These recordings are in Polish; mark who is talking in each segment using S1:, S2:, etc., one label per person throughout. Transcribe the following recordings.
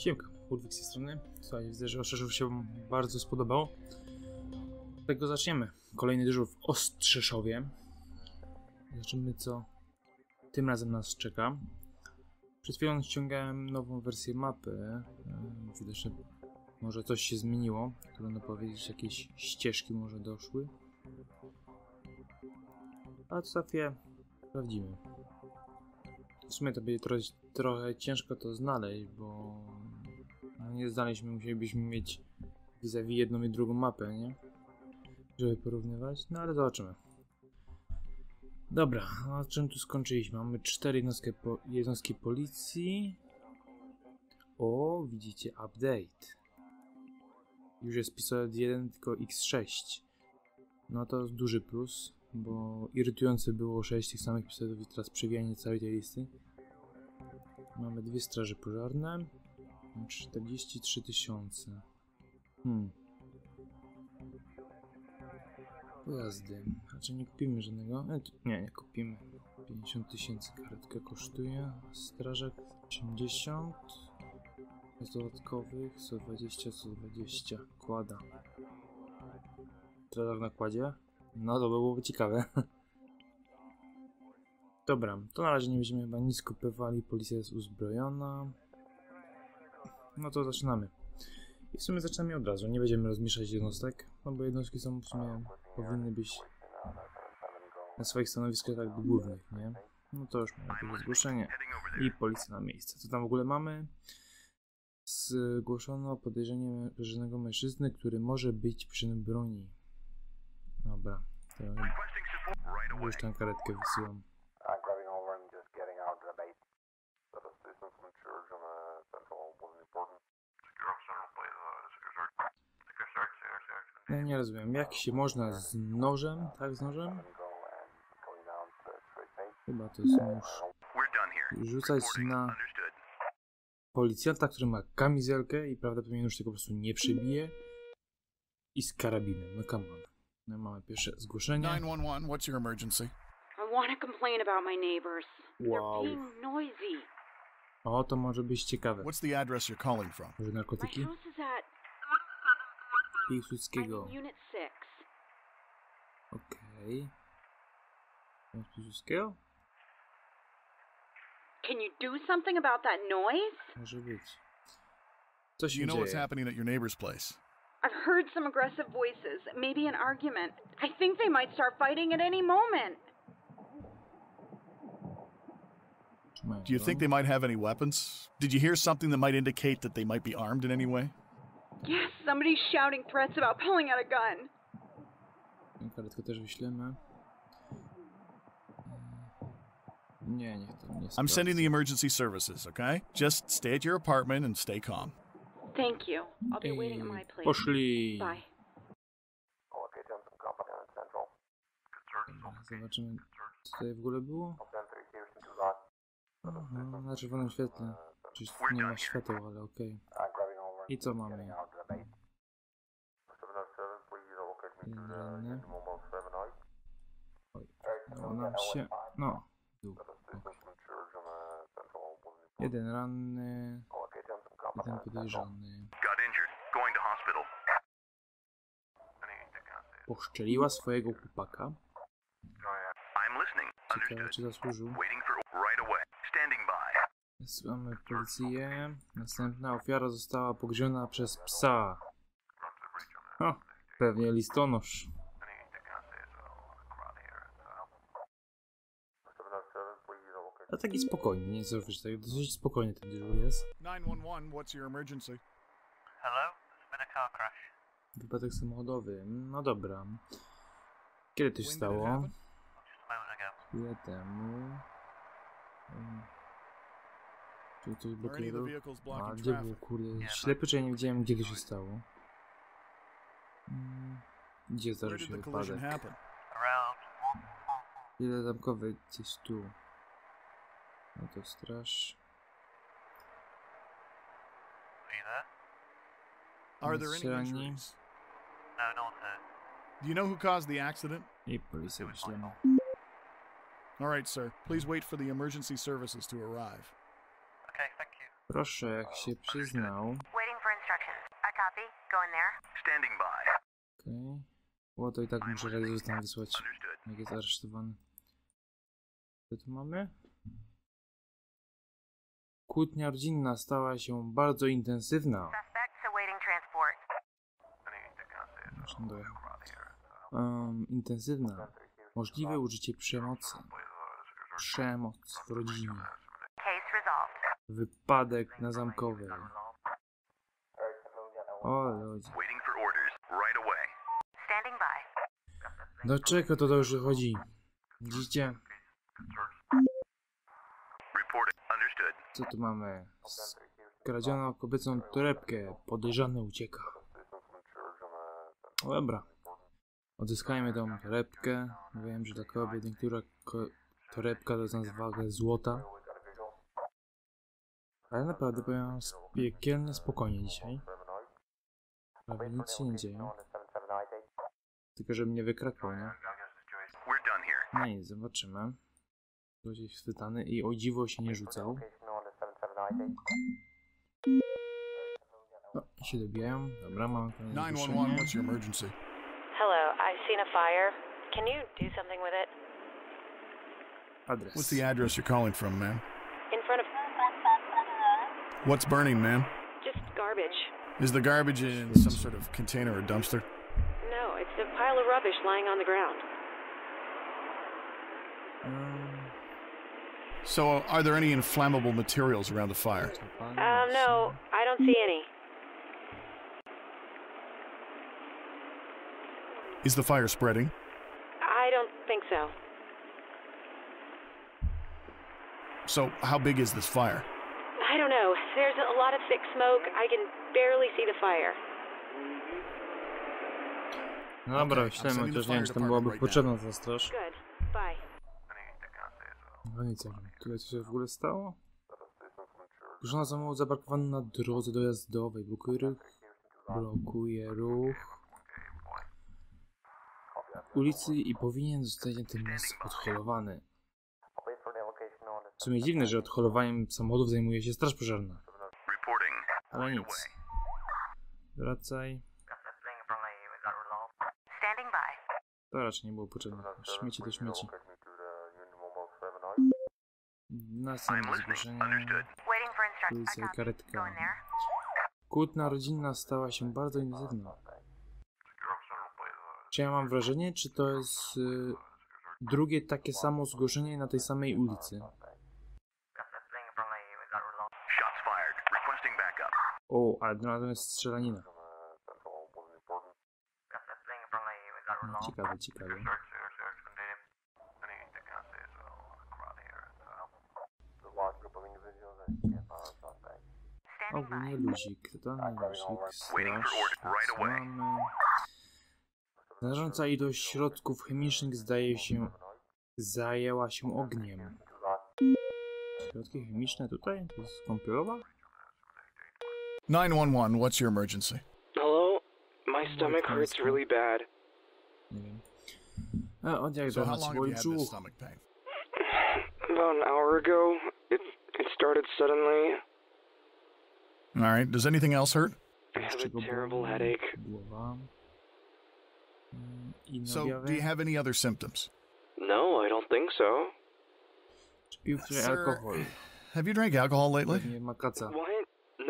S1: Siemka, Ulwik z tej strony. Słuchaj, widzę, że Oszeszów się bardzo spodobał. Tego zaczniemy. Kolejny dyżur w Ostrzeszowie. Zobaczymy, co tym razem nas czeka. Przed chwilą ściągałem nową wersję mapy. Widać, że może coś się zmieniło. Trudno powiedzieć, jakieś ścieżki może doszły. Ale co chwilę sprawdzimy. W sumie to będzie trochę, trochę ciężko to znaleźć, bo nie znaleźliśmy, musielibyśmy mieć vis-a-vis jedną i drugą mapę, nie? Żeby porównywać, no ale zobaczymy. Dobra, na czym tu skończyliśmy? Mamy cztery jednostki, po, jednostki policji. O, widzicie, update. Już jest pistolet 1, tylko X6. No to duży plus, bo irytujące było 6 tych samych pistoletów i teraz przewijanie całej tej listy. Mamy dwie straże pożarne. 43 tysiące. Hmm. Pojazdy. Raczej nie kupimy żadnego. E, Nie, nie kupimy. 50 tysięcy karetka kosztuje. Strażak 80. Z dodatkowych 120, 120. Kłada. Strażak na kładzie? No to by byłoby ciekawe. Dobra, to na razie nie będziemy chyba nic kupywali. Policja jest uzbrojona. No to zaczynamy. I w sumie zaczynamy od razu. Nie będziemy rozmieszać jednostek, no bo jednostki są w sumie powinny być na swoich stanowiskach tak głównych, nie? No to już mamy tu zgłoszenie i policja na miejsce. Co tam w ogóle mamy? Zgłoszono podejrzenie rzecznego mężczyzny, który może być przy broni. Dobra, to już tam karetkę wysyłam. No nie rozumiem, jak się można z nożem, tak z nożem? Chyba to jest nóż. Rzucać na policjanta, który ma kamizelkę i prawdopodobnie już tego po prostu nie przebije i z karabinem, no come on. No mamy pierwsze zgłoszenie.
S2: 911, what's your emergency?
S3: I want to complain about my neighbors.
S1: Wow.
S3: They're being noisy.
S1: O, to może być ciekawe.
S2: What's the address you're calling from?
S1: Może
S3: My
S1: narkotyki?
S3: house is at
S1: Piłsudskiego.
S3: Unit 6.
S1: Okej. Okay. Piłsudskiego?
S3: Can you do something about that noise?
S1: Może być. Co się
S2: you know what's happening at your neighbor's place?
S3: I've heard some aggressive voices, maybe an argument. I think they might start fighting at any moment.
S2: Do you think they might have any weapons? Did you hear something that might indicate that they might be armed in any way?
S3: Yes, somebody's shouting threats about pulling out a gun.
S1: Karetkę też wyślemy. Mm. Nie, nie, to nie
S2: I'm sending the emergency services, okay? Just stay at your apartment and stay calm.
S3: Thank you. I'll be waiting at my place.
S1: Poszli.
S3: Bye.
S4: Okay, down some company on Central.
S1: Dobra, Zobaczymy, co tutaj w ogóle było.
S4: 10-3 Houston to that.
S1: Aha, na czerwonym świetle. Czyż nie ma świateł, ale okej.
S4: Grabbing over
S1: I co mamy?
S4: getting out the bait. 707, please locate me to the
S1: Inny.
S4: Houston Mobile 7 out.
S1: Oj, nam się. No, dół. Jeden ranny, jeden podejrzany. Poszczeliła swojego chłopaka.
S5: I'm listening.
S1: Ciekawe, czy zasłużył.
S5: Waiting for right away. Standing by.
S1: Mamy policję. Następna ofiara została pogrzona przez psa. O, pewnie listonosz.
S4: 707, please locate
S1: A taki spokojny, nie zauważyć, tak dosyć spokojny ten dyżur jest.
S2: 911, what's your emergency?
S6: Hello? There's been a car crash.
S1: Wypadek samochodowy. No dobra. Kiedy to się stało? Chwilę temu. Czy coś
S2: Are the
S1: blokuje?
S2: vehicles
S1: A
S2: blocking
S1: gdzie było,
S2: traffic?
S1: kurde? Ślepy, czy ja nie widziałem, gdzie to się stało? Mm, Gdzie
S2: Where
S1: zdarzył
S2: did
S1: się
S2: the collision
S1: wypadek?
S2: happen?
S6: Around
S1: Ile zamkowy gdzieś tu. No to straż.
S6: Are you there?
S2: Are there any
S1: Strzelani.
S2: injuries?
S6: No, no one's hurt.
S2: Do you know who caused the accident?
S1: I policję wyślemy.
S2: All right, sir. Please wait for the emergency services to arrive.
S6: Okay, thank you.
S1: Proszę, jak się przyznał.
S7: Waiting for instructions. I copy. Go in there.
S5: Standing by.
S1: Okej. Bo to i tak muszę raz tam wysłać, jak jest aresztowany. Co tu mamy? Kłótnia rodzinna stała się bardzo intensywna. Um, intensywna. Możliwe użycie przemocy. Przemoc w rodzinie. Wypadek na zamkowej. O ludzie. Do czego to dobrze chodzi? Widzicie? Co tu mamy? Skradziono kobiecą torebkę. Podejrzany ucieka. Dobra. Odzyskajmy tą torebkę. Wiem, że dla kobiet niektóra ko torebka to jest złota. Ale naprawdę wam piekielnie spokojnie dzisiaj. Prawie nic się nie dzieje. Tylko żeby mnie wykrakał, nie? No i zobaczymy. Ktoś schwytany i o dziwo się nie rzucał. No, się dobijają. Dobra, mamy kolejne
S2: 911,
S1: zgłoszenie.
S2: what's your emergency?
S7: Hello. I've seen a fire. Can you do something with it?
S1: Adres.
S2: What's the address you're calling from, ma'am?
S7: In front of.
S2: What's burning, ma'am?
S7: Just garbage.
S2: Is the garbage in some sort of container or dumpster?
S7: No, it's a pile of rubbish lying on the ground.
S1: Um,
S2: So, are there any inflammable materials around the fire?
S7: Uh, no, I don't see any.
S2: Is the fire spreading?
S7: I don't think so.
S2: So, how big is this fire?
S7: I don't know. There's a lot of thick smoke. I can barely see the fire.
S1: No dobra, myślałem, chociaż nie wiem, czy tam byłaby potrzebna ta straż.
S7: Good. Bye.
S1: No nic, nie wiem. Tutaj co się w ogóle stało? Żona samochód zaparkowany na drodze dojazdowej. Blokuje ruch. Blokuje ruch. Ulicy i powinien zostać natychmiast odholowany. W sumie dziwne, że odholowaniem samochodów zajmuje się straż pożarna. Ale nic. Wracaj. To raczej nie było potrzebne. Śmieci to śmieci. Następne zgłoszenie. Policja karetka. Kłótna rodzinna stała się bardzo intensywna. Czy ja mam wrażenie, czy to jest y, drugie takie samo zgłoszenie na tej samej ulicy? O, ale razem jest strzelanina. Ciekawe, ciekawe. Ogólnie luzik, totalny luzik, mamy. Znacząca ilość środków chemicznych zdaje się zajęła się ogniem. Środki chemiczne tutaj? To jest kąpielowa?
S2: 911, what's your emergency?
S8: Hello? My stomach
S1: Wait,
S8: hurts really bad.
S1: Nie wiem.
S2: So how long have
S1: boli
S2: you had this stomach pain?
S8: About an hour ago, it it started suddenly.
S2: All right. Does anything else hurt?
S8: I have a terrible headache.
S1: Głowa. Mm, Inne
S2: So, do you have any other symptoms?
S8: No, I don't think so.
S1: Czy pił wczoraj
S2: Sir. Have you drank alcohol lately?
S1: Pewnie.
S8: What?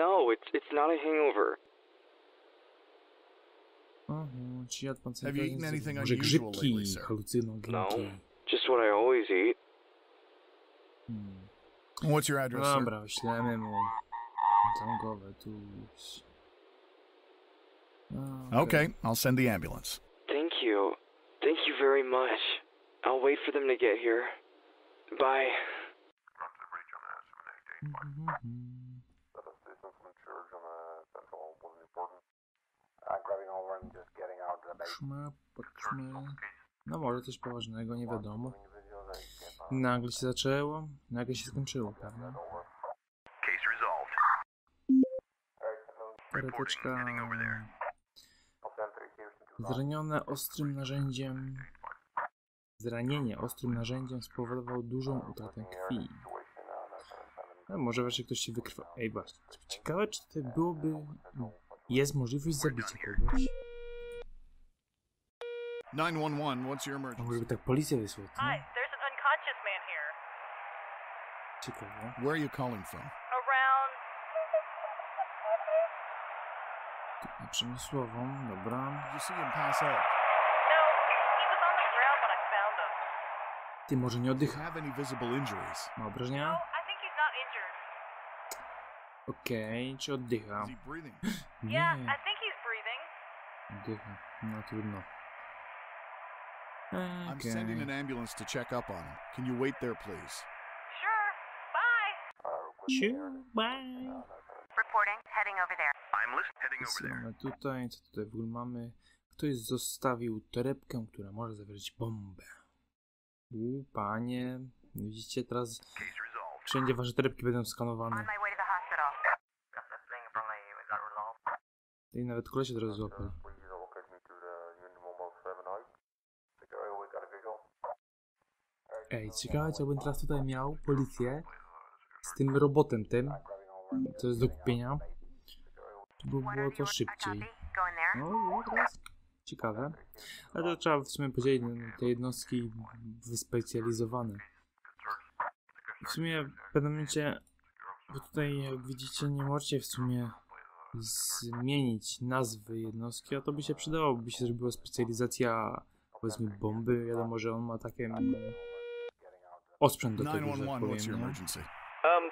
S8: No, it's it's not a hangover.
S1: Mhm, czy jadł pan coś
S2: Have you eaten anything
S1: Może
S2: unusual lately, sir?
S8: No. Just what I always eat.
S1: Hmm.
S2: What's your address, sir?
S1: Dobra, wyślemy mu zamkowe tu. A,
S2: Okay, I'll send the ambulance.
S8: Thank you. Thank you very much. I'll wait for them to get here. Bye.
S1: Mhm. Patrzmy, patrzmy. No może coś poważnego, nie wiadomo. Nagle się zaczęło, nagle się skończyło, prawda? Kareteczka zranione ostrym narzędziem zranienie ostrym narzędziem spowodowało dużą utratę krwi. No, może właśnie ktoś się wykrwa... Ej, właśnie. Ciekawe, czy tutaj byłoby... Jest możliwość zabicia kogoś?
S2: 911, what's your emergency?
S1: by tak policję wysłać,
S9: Hi,
S1: nie?
S9: there's an unconscious man here.
S1: Ciekawe.
S2: Where are you calling from?
S9: Around.
S1: Na przemysłową, dobra.
S2: Did you see him pass out?
S9: No, he was on the ground when I found him.
S1: Ty może nie
S2: Do you
S1: oddycha.
S2: have any visible injuries?
S1: Ma
S9: No,
S1: obrażenia?
S9: I think he's not injured.
S1: Okej, czy oddycha?
S9: Yeah,
S1: Nie,
S9: I think he's breathing.
S1: oddycha. No trudno.
S2: I'm
S1: Okej.
S2: sending an ambulance to check up on him. Can you wait there, please?
S9: Sure. Bye.
S1: Ciu, bye.
S9: Reporting. Heading over there.
S5: I'm list heading over
S1: Co
S5: there.
S1: mamy tutaj? Co tutaj w ogóle mamy? Ktoś zostawił torebkę, która może zawierać bombę. U, panie. Widzicie teraz wszędzie wasze torebki będą skanowane.
S9: my way to the hospital.
S6: Got this thing from the we got resolved.
S1: I nawet kolesie teraz złapał.
S4: Please locate me to the Unity Mobile 7 out. Secure, we got a visual.
S1: Ej, ciekawe, ja bym teraz tutaj miał policję z tym robotem tym, co jest do kupienia. To by było to szybciej. No, no, teraz ciekawe. Ale to trzeba w sumie podzielić te jednostki wyspecjalizowane. W sumie w pewnym momencie, bo tutaj jak widzicie nie możecie w sumie zmienić nazwy jednostki, a to by się przydało, by się zrobiła specjalizacja powiedzmy bomby, wiadomo, że on ma takie mm, osprzęt do tego, że
S2: 911, what's your
S1: powiem, nie?
S2: emergency?
S8: Um,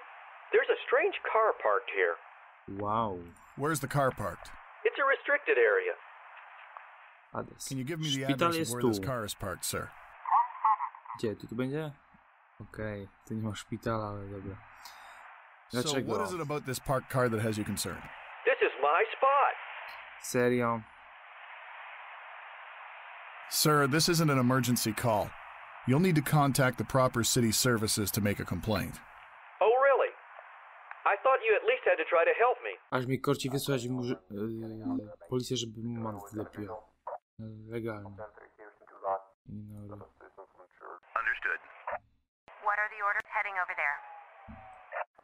S8: there's a strange car parked here.
S1: Wow,
S2: Where's the car parked?
S8: It's a restricted area.
S1: adres.
S2: Can you give me the
S1: Szpital
S2: address where
S1: tu.
S2: this car is parked, sir?
S1: Gdzie? Tu, tu będzie? Okej, tu nie ma szpitala, ale dobra.
S2: So,
S1: Dlaczego?
S2: what is it about this parked car that has you concerned?
S8: This is my spot.
S1: Serio?
S2: Sir, this isn't an emergency call. You'll need to contact the proper city services to make a complaint.
S8: Oh, really? I thought you at least had to try to help me.
S1: Aż mi korci wysłać mu, że, yy, policję, żeby mu mandat wlepiła. Legalnie.
S4: Houston to that.
S1: I no,
S4: Assistance from church.
S5: Understood.
S9: What are the orders? Heading over there.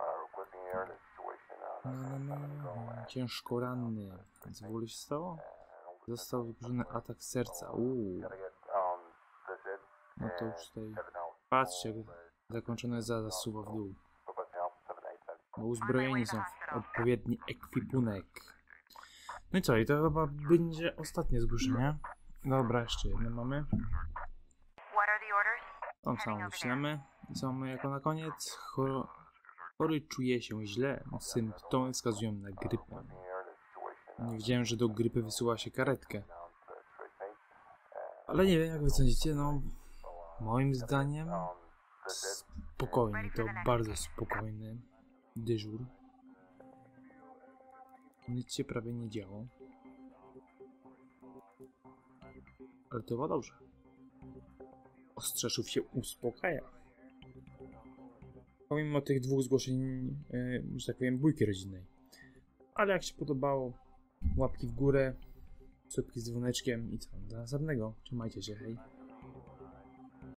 S4: Uh, requesting air the situation. Uh,
S1: no, no, no. Ciężko ranny. Co w ogóle się stało? Został wyburzony atak serca. Uuu. No to już tutaj... Patrzcie, jak zakończone za zasuwa w dół. Bo uzbrojeni są w odpowiedni ekwipunek. No i co? I to chyba będzie ostatnie zgłoszenie. Dobra, jeszcze jedno mamy. Tą samą wyślemy. Co mamy jako na koniec? Choro... Chory czuje się źle. Symptomy wskazują na grypę. Nie wiedziałem, że do grypy wysyła się karetkę. Ale nie wiem, jak wy sądzicie, no... Moim zdaniem... Spokojny, to bardzo spokojny dyżur. Nic się prawie nie działo. Ale to chyba dobrze. Ostrzeszów się uspokaja. Pomimo tych dwóch zgłoszeń, yy, że tak powiem, bójki rodzinnej. Ale jak się podobało, łapki w górę, słupki z dzwoneczkiem i co, do następnego. Trzymajcie się, hej.